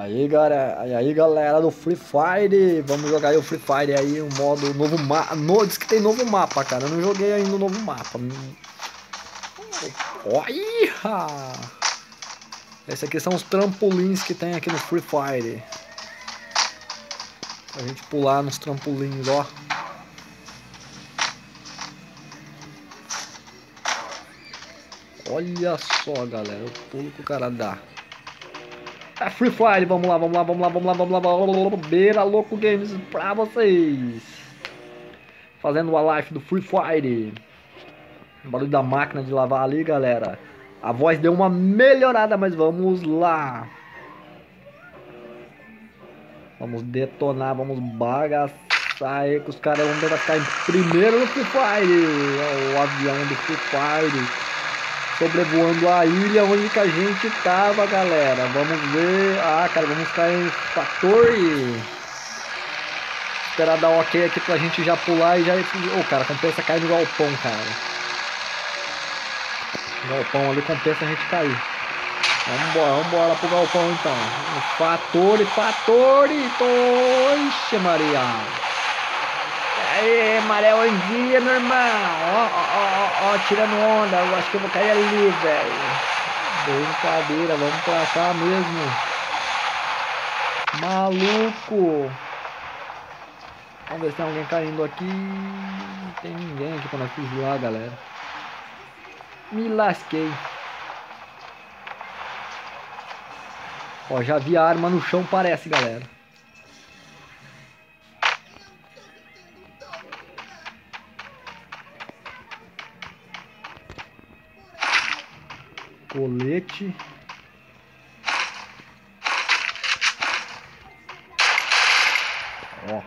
Aí galera, aí galera do Free Fire, vamos jogar aí o Free Fire aí, um modo novo mapa, no, diz que tem novo mapa, cara, eu não joguei ainda o novo mapa. Olha! Esse aqui são os trampolins que tem aqui no Free Fire. Pra gente pular nos trampolins, ó. Olha só, galera, o pulo que o cara dá. Free Fire, vamos lá, vamos lá, vamos lá, vamos lá, vamos lá, vamos lá, Beira Louco Games pra vocês. Fazendo a live do Free Fire. O barulho da máquina de lavar ali, galera. A voz deu uma melhorada, mas vamos lá. Vamos detonar, vamos bagaçar aí com os caras. Vamos tentar ficar em primeiro no Free Fire. o avião do Free Fire sobrevoando a ilha onde que a gente tava, galera. Vamos ver. Ah, cara, vamos ficar em fator e esperar dar ok aqui pra gente já pular e já. Ô, oh, cara, compensa cair no galpão, cara. Galpão ali compensa a gente cair. Vambora, vambora pro galpão então. Fator e fator e. Oxe, Maria. Aê, maré hoje dia, meu irmão. Ó, ó, ó, ó, tirando onda. Eu acho que eu vou cair ali, velho. Brincadeira, vamos pra cá mesmo. Maluco. Vamos ver se tem alguém caindo aqui. Não tem ninguém aqui pra nós lá, galera. Me lasquei. Ó, já vi a arma no chão, parece, galera. Colete. Ó.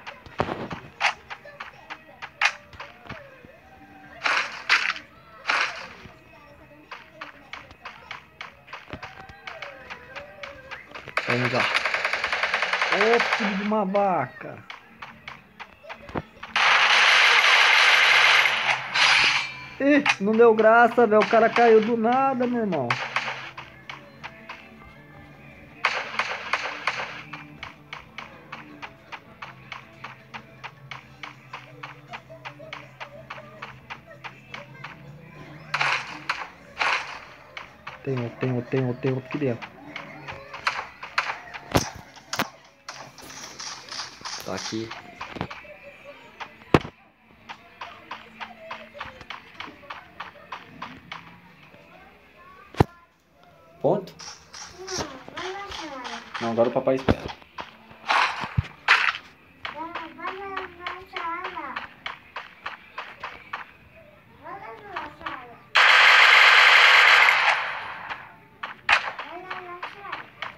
Vamos lá. Ô filho de uma vaca. Ih, não deu graça, velho. O cara caiu do nada, meu irmão. Tem tem tem tem outro aqui dentro. Tá aqui. Ponto? Não, agora o papai espera.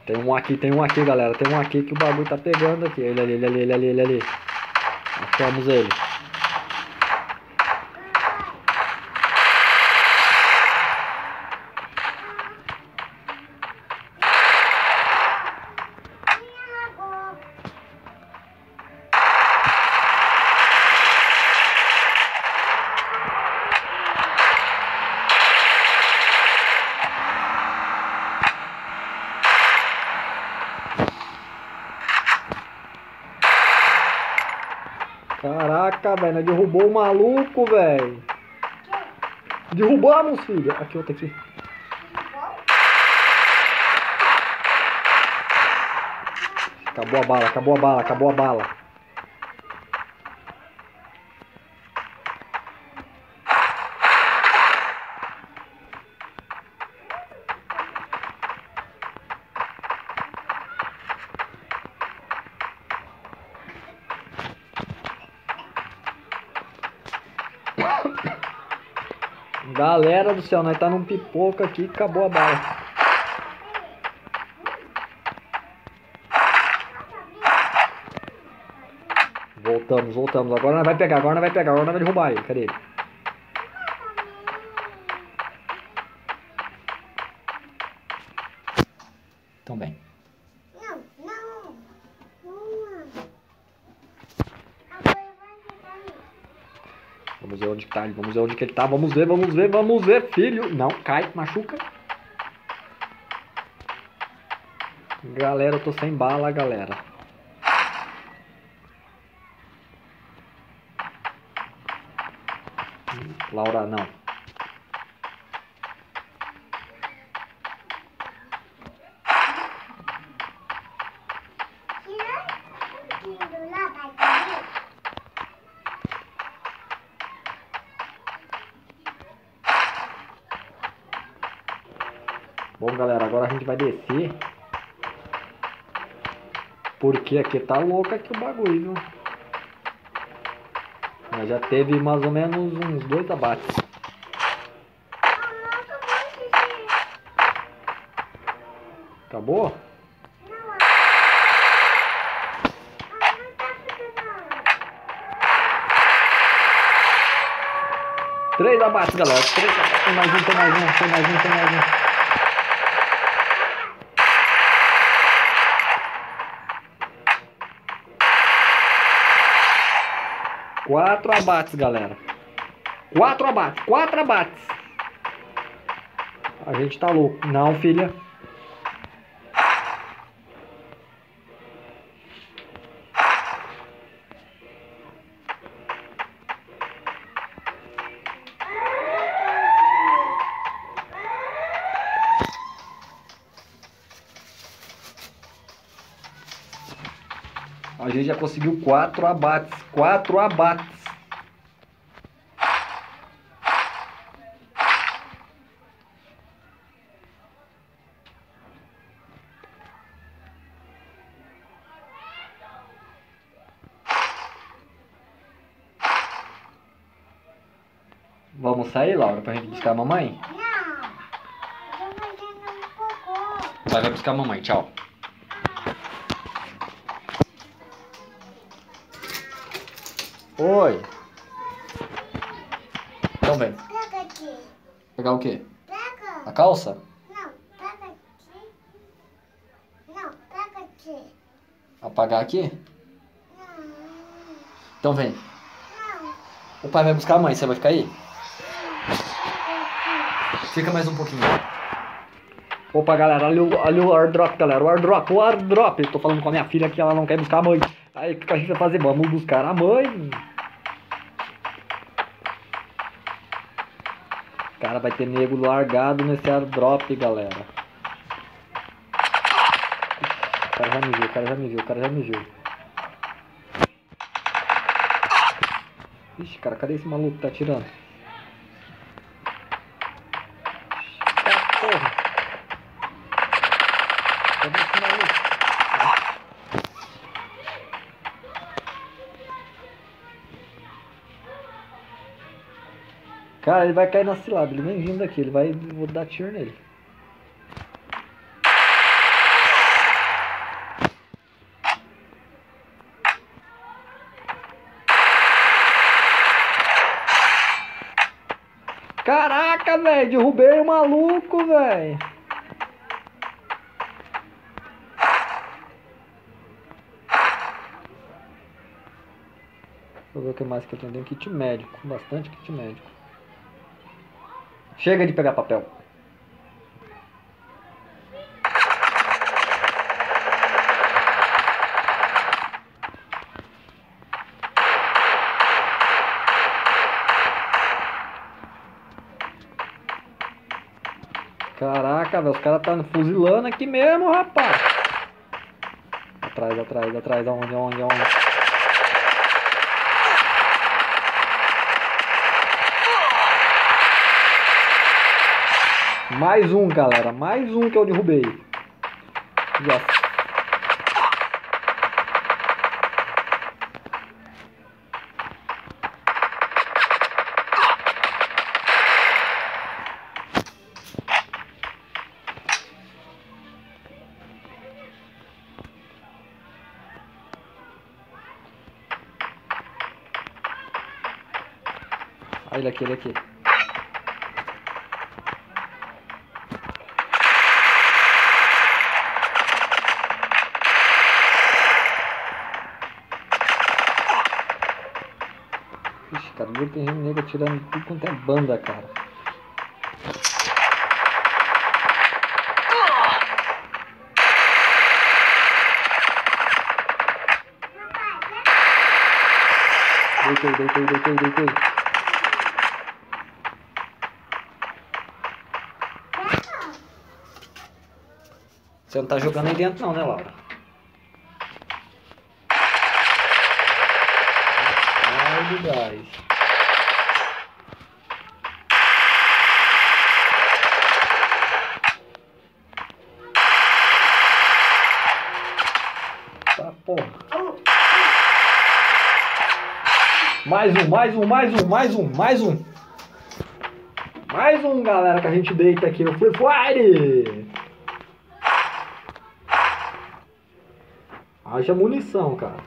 Tem um aqui, tem um aqui, galera. Tem um aqui que o bagulho tá pegando aqui. Ele ali, ele ali, ele ali, ele ali. Achamos ele. Caraca, velho, derrubou o maluco, velho. Derrubamos, filho. Aqui, outro aqui. Acabou a bala, acabou a bala, acabou a bala. Galera do céu, nós tá num pipoca aqui acabou a bala. Voltamos, voltamos. Agora nós vai pegar, agora nós vai pegar, agora nós vai derrubar ele. Cadê ele? Então bem. Vamos ver onde tá ele, vamos ver onde que ele tá, vamos ver, vamos ver, vamos ver, filho. Não, cai, machuca. Galera, eu tô sem bala, galera. Laura, não. Bom, galera, agora a gente vai descer. Porque aqui tá louco aqui o bagulho, viu? Mas já teve mais ou menos uns dois abates. Acabou? Três abates, galera. Três abates. Tem mais um, tem mais um, tem mais um, tem mais um. Quatro abates, galera. Quatro abates, quatro abates. A gente tá louco. Não, filha. A gente já conseguiu quatro abates. Quatro abates. Vamos sair, Laura, pra gente buscar a mamãe? Não. Vai, vai buscar a mamãe, tchau. Oi. Então vem. Pega aqui. Pegar o quê? Pega. A calça? Não, pega aqui. Não, pega aqui. Apagar aqui? Não, Então vem. não. O pai vai buscar a mãe, você vai ficar aí? Fica mais um pouquinho. Opa, galera, olha o, olha o airdrop, galera. O airdrop, o airdrop. Eu tô falando com a minha filha que ela não quer buscar a mãe. Aí o que a gente vai fazer? Vamos buscar a mãe. Cara, vai ter nego largado nesse airdrop, galera. O cara já me viu, o cara já me viu, o cara já me viu. Ixi, cara, cadê esse maluco que tá atirando? Cara, ele vai cair na cilada, ele vem vindo daqui, ele vai. Vou dar tiro nele. Caraca, velho, derrubei o maluco, velho. Deixa eu ver o que mais que eu tenho. Tem kit médico, bastante kit médico. Chega de pegar papel. Caraca, velho, os caras tá fuzilando aqui mesmo, rapaz. Atrás, atrás, atrás, aonde, aonde, aonde? Mais um, galera, mais um que eu derrubei. Já. Ah, ele aqui, ele aqui. cara. O tem gente nega tirando tudo quanto é banda, cara. Deitei, deitei, deitei, deitei. Você não tá jogando aí dentro não, né, Laura? Ai, do gás. Mais um, mais um, mais um, mais um, mais um. Mais um, galera, que a gente deita aqui no Free Fire. Haja munição, cara.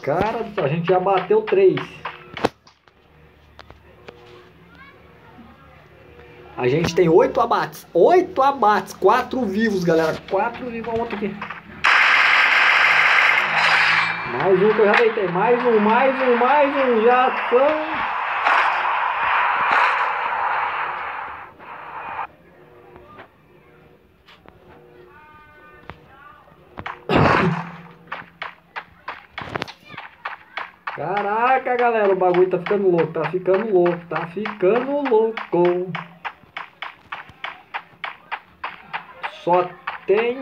Cara, a gente já bateu três. A gente tem oito abates. Oito abates. Quatro vivos, galera. Quatro vivos. Olha outro aqui. Mais um que eu já deitei. Mais um, mais um, mais um. Já são. Caraca, galera, o bagulho tá ficando louco, tá ficando louco, tá ficando louco. Só tem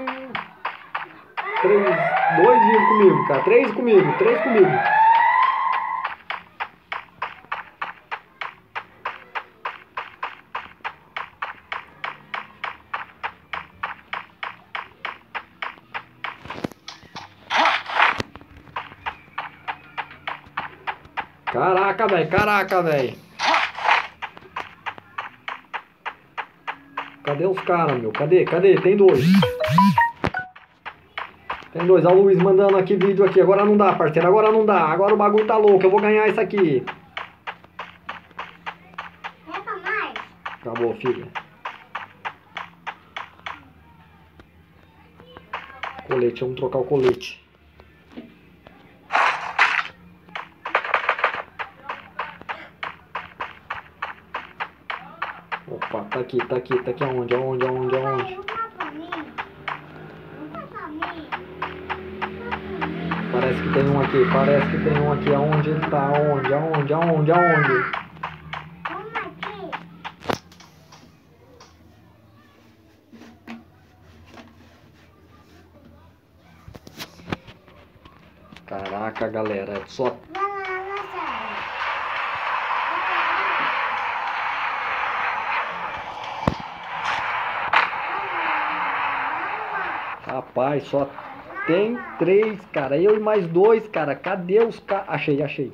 três, dois vivos comigo, cara. Três comigo, três comigo. Caraca, velho, caraca, velho. Cadê os caras, meu? Cadê? Cadê? Tem dois. Tem dois. O Luiz mandando aqui vídeo aqui. Agora não dá, parceiro. Agora não dá. Agora o bagulho tá louco. Eu vou ganhar isso aqui. Acabou, filha. Colete, vamos trocar o colete. Tá aqui, tá aqui, tá aqui aonde, aonde, aonde, aonde? Uma pra mim. Parece que tem um aqui, parece que tem um aqui. Aonde ele tá? Aonde, aonde, aonde, aonde? Caraca, galera, só Vai lá, Marcelo. Rapaz, só tem três, cara. Eu e mais dois, cara. Cadê os caras? Achei, achei.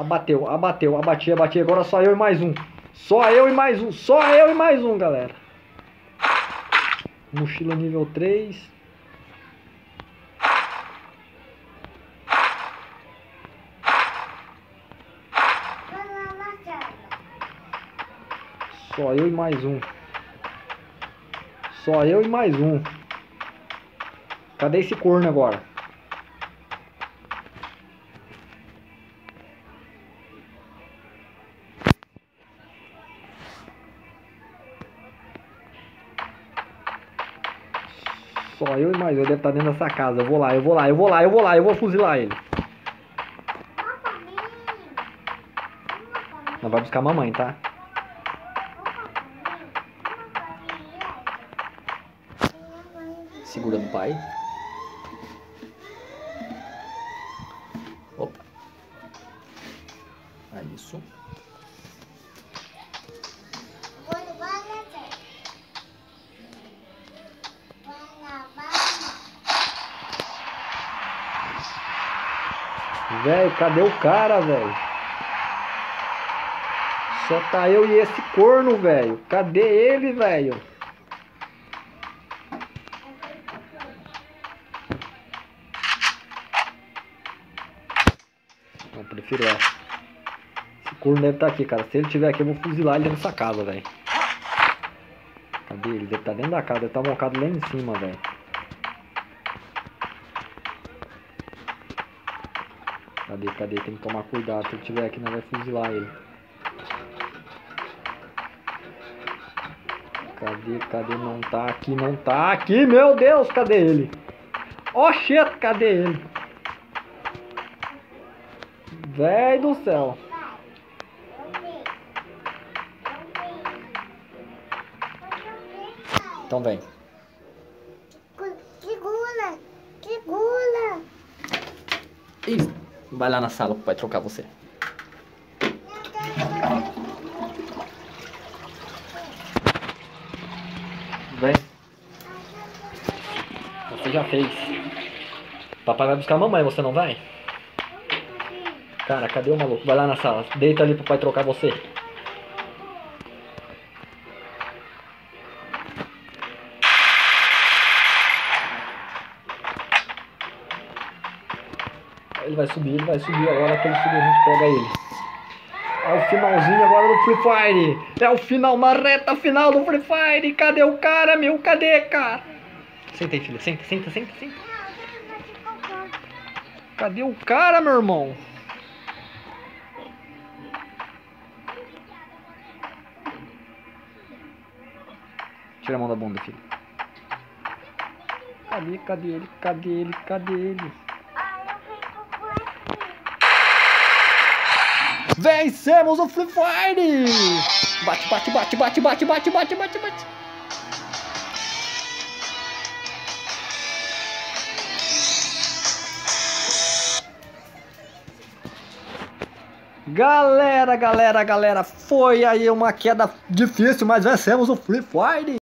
Abateu, abateu, abati, abati. Agora só eu e mais um. Só eu e mais um. Só eu e mais um, galera. Mochila nível 3. Vai lá, Marcelo. Só eu e mais um. Só eu e mais um. Cadê esse corno agora? Mais um. Deve estar dentro dessa casa. Eu vou lá, eu vou lá, eu vou lá, eu vou lá, eu vou fuzilar ele. Não vai buscar a mamãe, tá? Segurando o pai. Velho, cadê o cara, velho? Só tá eu e esse corno, velho. Cadê ele, velho? Não, prefiro essa. Esse corno deve estar tá aqui, cara. Se ele tiver aqui, eu vou fuzilar ele nessa casa, velho. Cadê ele? Deve estar tá dentro da casa. Ele estar tá mocado lá em cima, velho. Cadê, cadê? Tem que tomar cuidado. Se ele tiver aqui, nós vai fuzilar ele. Cadê, cadê? Não tá aqui, não tá aqui, meu Deus, cadê ele? Oh shit, cadê ele? Véi do céu. Então vem. Segura, segura. Isso. Vai lá na sala pai trocar você. Vem. Você já fez. Papai vai buscar a mamãe, você não vai? Cara, cadê o maluco? Vai lá na sala. Deita ali pro pai trocar você. Vai subir, ele vai subir. Agora que ele subir, a gente pega ele. É o finalzinho agora do Free Fire. É o final, uma reta final do Free Fire. Cadê o cara, meu? Cadê, cara? Senta aí, filha. Senta, senta, senta, senta. Cadê o cara, meu irmão? Tira a mão da bunda, filho. Cadê, cadê ele? Cadê ele? Cadê ele? Ai, eu fico por aqui. Vencemos o Free Fire! Bate, bate, bate, bate, bate, bate, bate, bate, bate. Galera, galera, galera, foi aí uma queda difícil, mas vencemos o Free Fire.